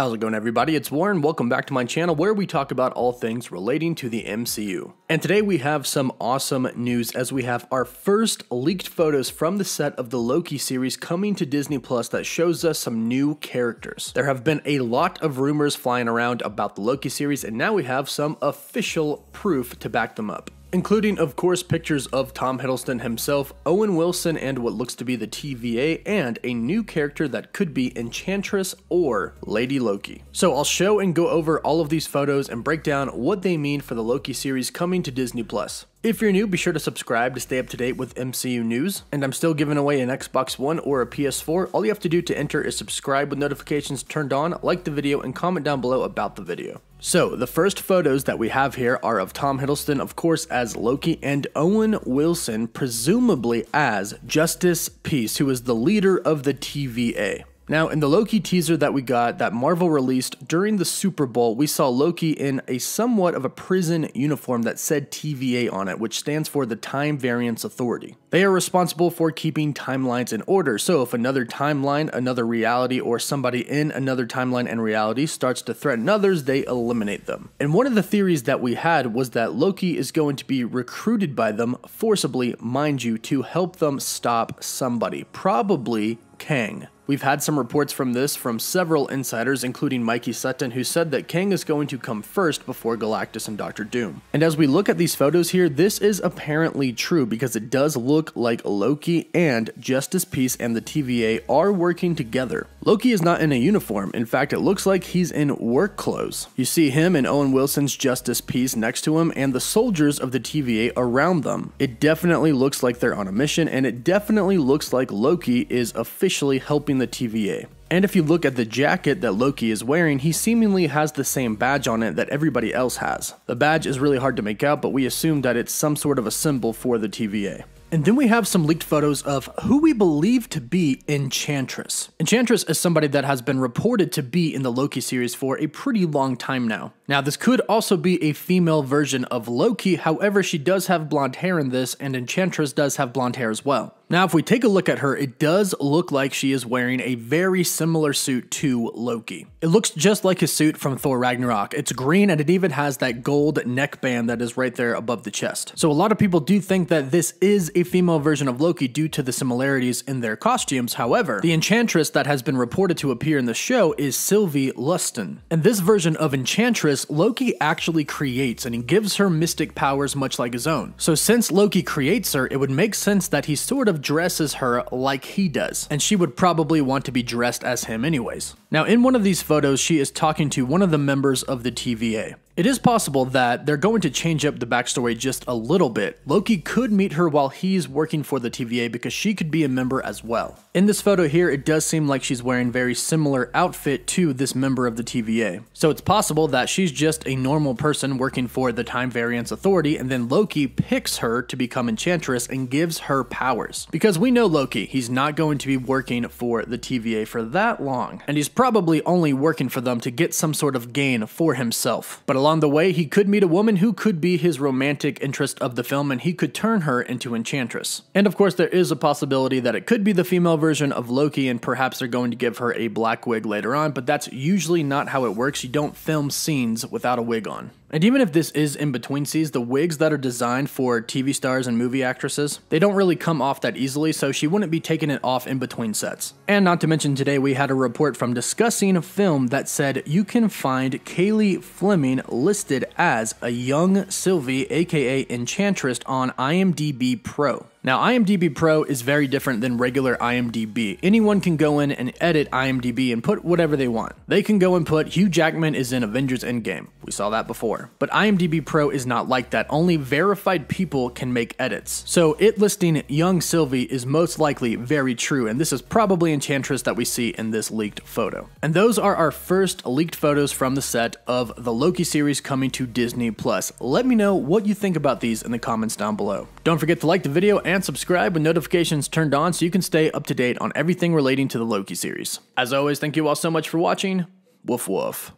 How's it going, everybody? It's Warren. Welcome back to my channel where we talk about all things relating to the MCU. And today we have some awesome news as we have our first leaked photos from the set of the Loki series coming to Disney Plus that shows us some new characters. There have been a lot of rumors flying around about the Loki series, and now we have some official proof to back them up including, of course, pictures of Tom Hiddleston himself, Owen Wilson, and what looks to be the TVA, and a new character that could be Enchantress or Lady Loki. So I'll show and go over all of these photos and break down what they mean for the Loki series coming to Disney+. Plus. If you're new, be sure to subscribe to stay up to date with MCU news. And I'm still giving away an Xbox One or a PS4. All you have to do to enter is subscribe with notifications turned on, like the video, and comment down below about the video. So, the first photos that we have here are of Tom Hiddleston, of course, as Loki, and Owen Wilson, presumably as Justice Peace, who is the leader of the TVA. Now, in the Loki teaser that we got that Marvel released during the Super Bowl, we saw Loki in a somewhat of a prison uniform that said TVA on it, which stands for the Time Variance Authority. They are responsible for keeping timelines in order, so if another timeline, another reality, or somebody in another timeline and reality starts to threaten others, they eliminate them. And one of the theories that we had was that Loki is going to be recruited by them forcibly, mind you, to help them stop somebody, probably Kang. We've had some reports from this from several insiders, including Mikey Sutton, who said that Kang is going to come first before Galactus and Doctor Doom. And as we look at these photos here, this is apparently true because it does look like Loki and Justice Peace and the TVA are working together. Loki is not in a uniform, in fact, it looks like he's in work clothes. You see him and Owen Wilson's Justice Peace next to him and the soldiers of the TVA around them. It definitely looks like they're on a mission, and it definitely looks like Loki is officially helping the TVA. And if you look at the jacket that Loki is wearing, he seemingly has the same badge on it that everybody else has. The badge is really hard to make out, but we assume that it's some sort of a symbol for the TVA. And then we have some leaked photos of who we believe to be Enchantress. Enchantress is somebody that has been reported to be in the Loki series for a pretty long time now. Now, this could also be a female version of Loki, however, she does have blonde hair in this, and Enchantress does have blonde hair as well. Now, if we take a look at her, it does look like she is wearing a very similar suit to Loki. It looks just like his suit from Thor Ragnarok. It's green and it even has that gold neckband that is right there above the chest. So a lot of people do think that this is a female version of Loki due to the similarities in their costumes. However, the Enchantress that has been reported to appear in the show is Sylvie Lushton. And this version of Enchantress, Loki actually creates and he gives her mystic powers much like his own. So since Loki creates her, it would make sense that he sort of dresses her like he does, and she would probably want to be dressed as him anyways. Now, in one of these photos, she is talking to one of the members of the TVA. It is possible that they're going to change up the backstory just a little bit. Loki could meet her while he's working for the TVA because she could be a member as well. In this photo here, it does seem like she's wearing very similar outfit to this member of the TVA. So it's possible that she's just a normal person working for the Time Variance Authority and then Loki picks her to become Enchantress and gives her powers. Because we know Loki, he's not going to be working for the TVA for that long, and he's probably only working for them to get some sort of gain for himself. But along the way, he could meet a woman who could be his romantic interest of the film and he could turn her into Enchantress. And of course, there is a possibility that it could be the female version of Loki and perhaps they're going to give her a black wig later on, but that's usually not how it works. You don't film scenes without a wig on. And even if this is in between scenes, the wigs that are designed for TV stars and movie actresses, they don't really come off that easily, so she wouldn't be taking it off in between sets. And not to mention today we had a report from Discussing a Film that said you can find Cailey Fleming listed as a young Sylvie aka Enchantress on IMDb Pro. Now, IMDb Pro is very different than regular IMDb. Anyone can go in and edit IMDb and put whatever they want. They can go and put Hugh Jackman is in Avengers Endgame. We saw that before. But IMDb Pro is not like that. Only verified people can make edits. So it listing young Sylvie is most likely very true, and this is probably Enchantress that we see in this leaked photo. And those are our first leaked photos from the set of the Loki series coming to Disney Plus. Let me know what you think about these in the comments down below. Don't forget to like the video and subscribe with notifications turned on so you can stay up to date on everything relating to the Loki series. As always, thank you all so much for watching. Woof woof.